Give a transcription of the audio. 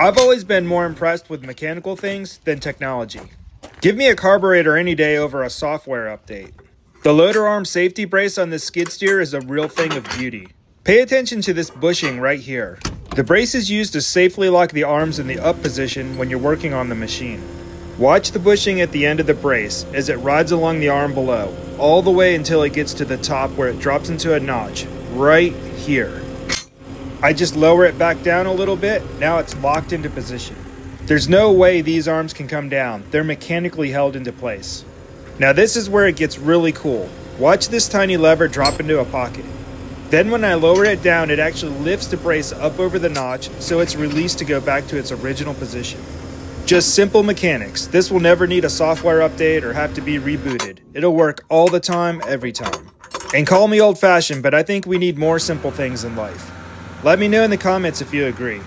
I've always been more impressed with mechanical things than technology. Give me a carburetor any day over a software update. The loader arm safety brace on this skid steer is a real thing of beauty. Pay attention to this bushing right here. The brace is used to safely lock the arms in the up position when you're working on the machine. Watch the bushing at the end of the brace as it rides along the arm below, all the way until it gets to the top where it drops into a notch, right here. I just lower it back down a little bit, now it's locked into position. There's no way these arms can come down, they're mechanically held into place. Now this is where it gets really cool. Watch this tiny lever drop into a pocket. Then when I lower it down, it actually lifts the brace up over the notch so it's released to go back to its original position. Just simple mechanics. This will never need a software update or have to be rebooted. It'll work all the time, every time. And call me old fashioned, but I think we need more simple things in life. Let me know in the comments if you agree.